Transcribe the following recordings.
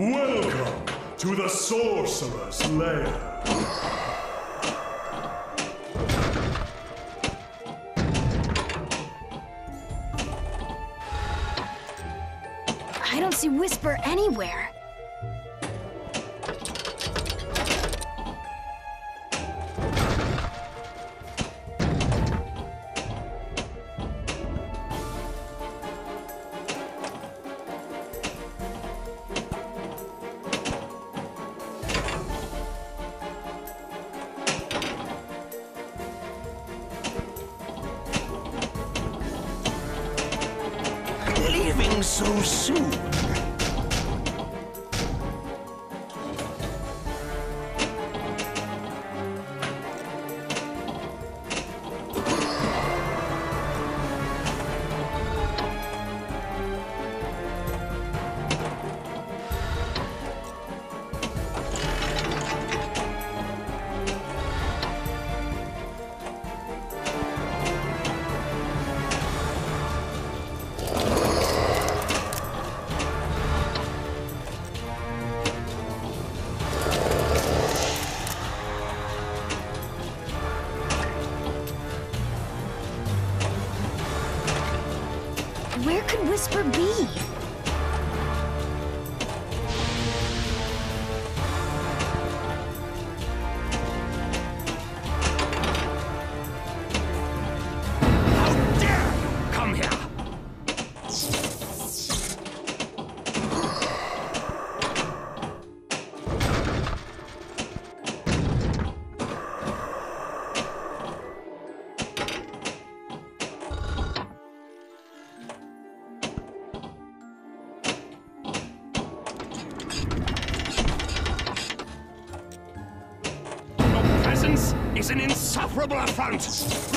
Welcome to the Sorcerer's Lair. I don't see Whisper anywhere. so soon.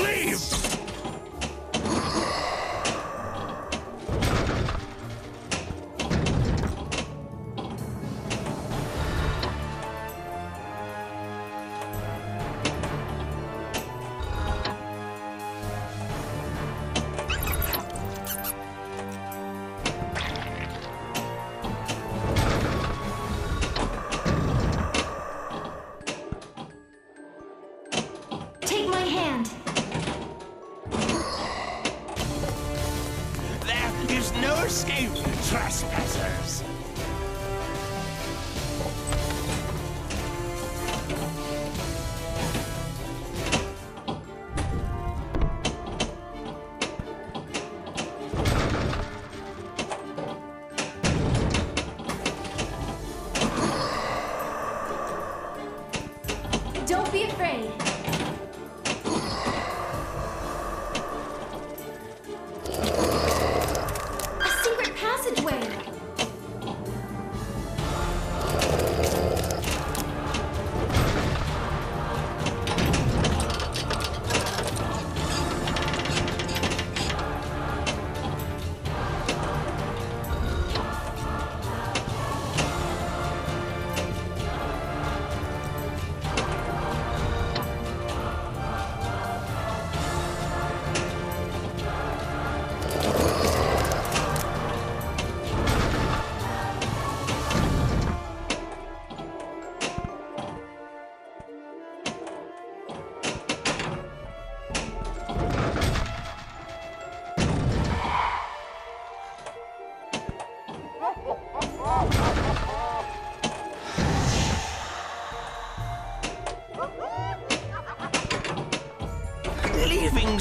Leave!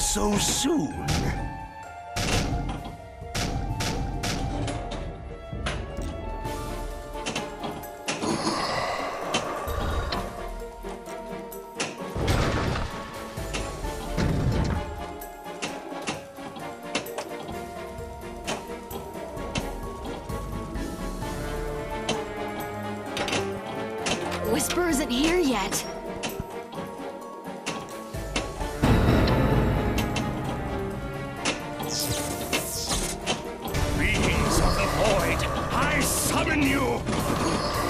so soon. summon you!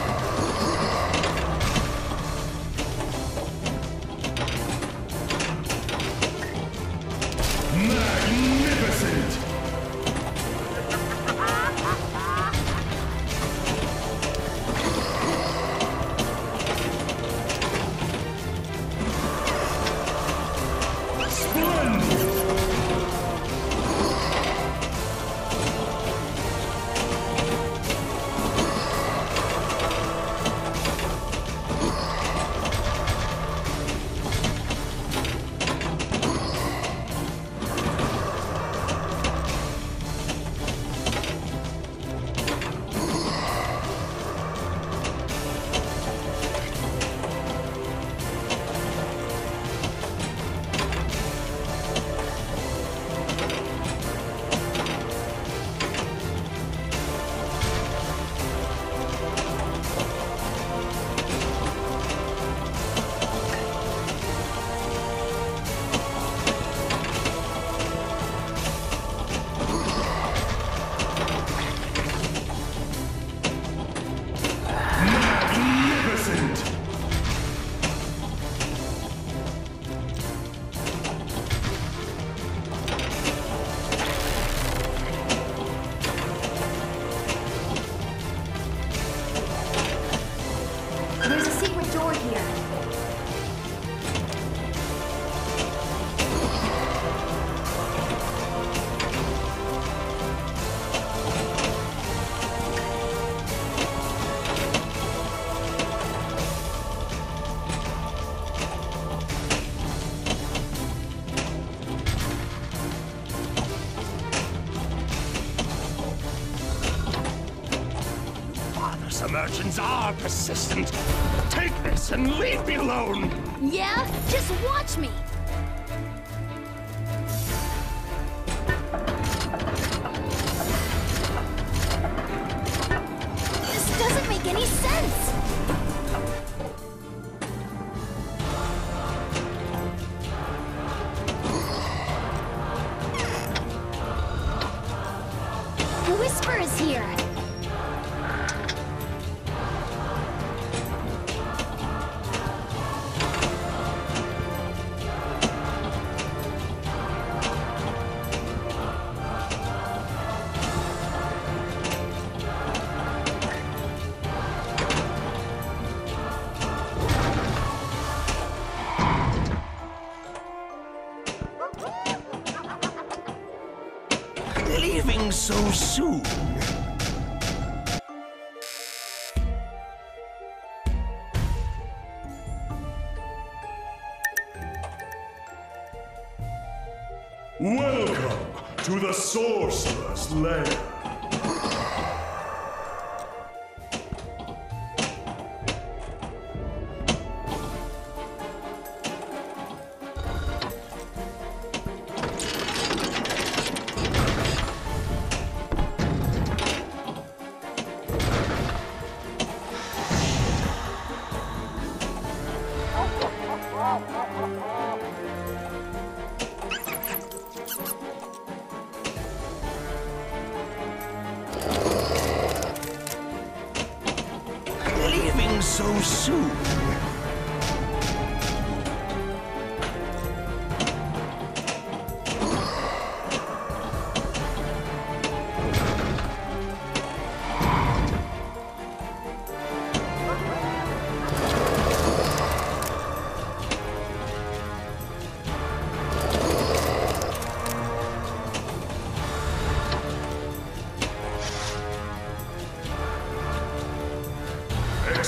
Submersions are persistent. Take this and leave me alone. Yeah? Just watch me! This doesn't make any sense! Whisper is here! Welcome to the Sorcerer's Lair. So soon.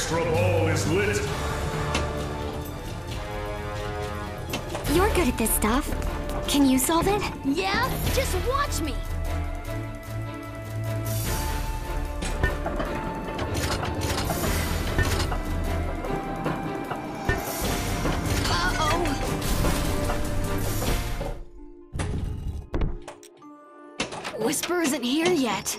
Extra ball is lit. You're good at this stuff. Can you solve it? Yeah? Just watch me! Uh-oh! Whisper isn't here yet.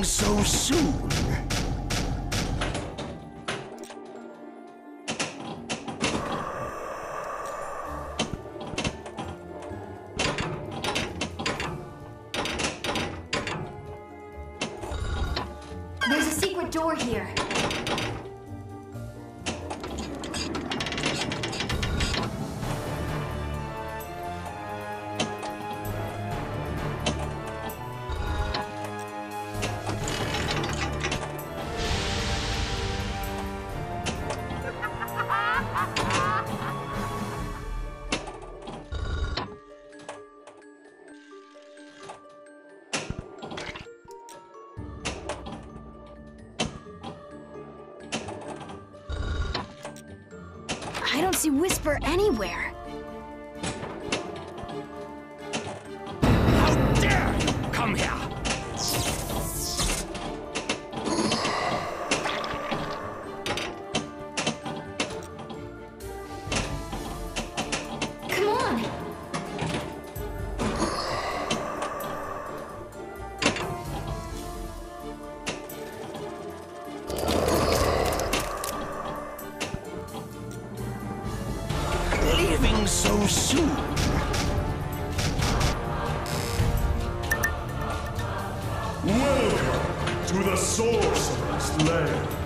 Leaving so soon. There's a secret door here. See Whisper anywhere. Soon. Welcome to the Sorcerer's Lair.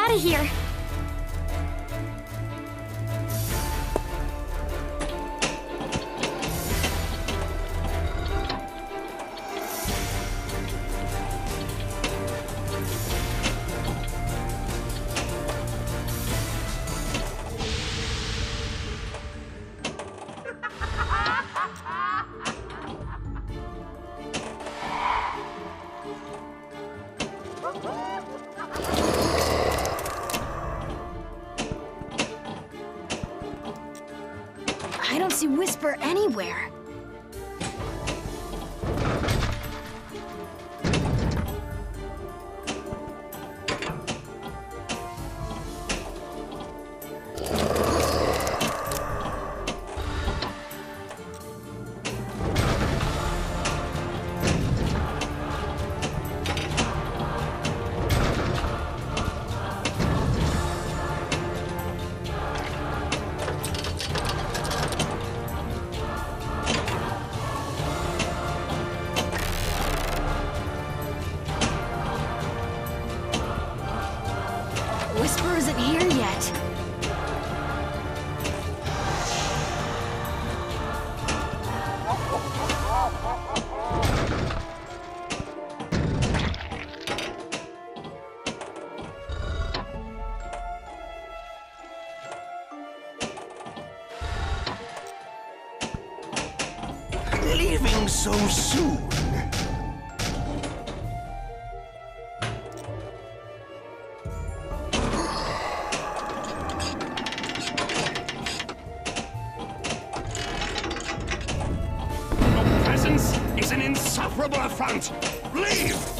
out of here! anywhere. Whisperer isn't here yet. an insufferable affront! Leave!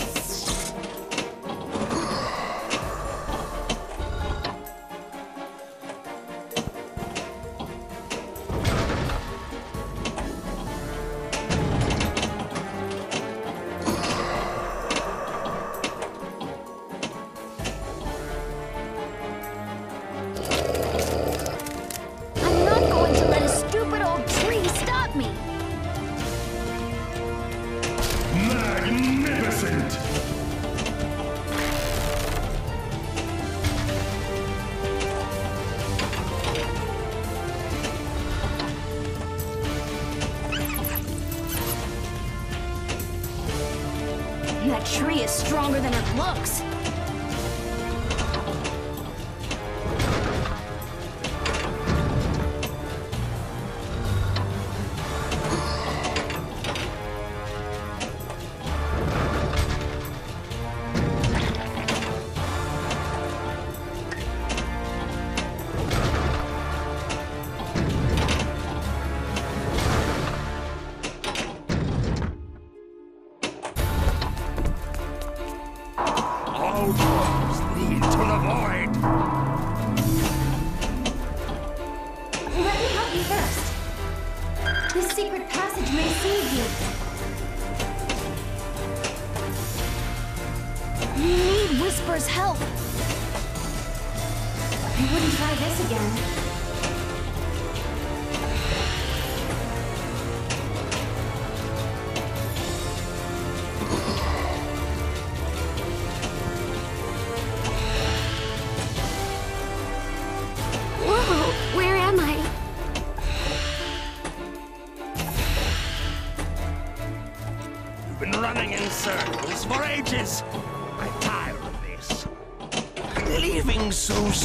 stronger than it looks.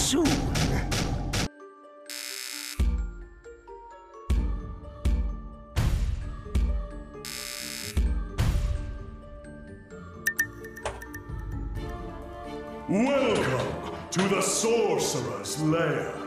Soon. Welcome to the Sorcerer's Lair.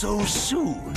So soon.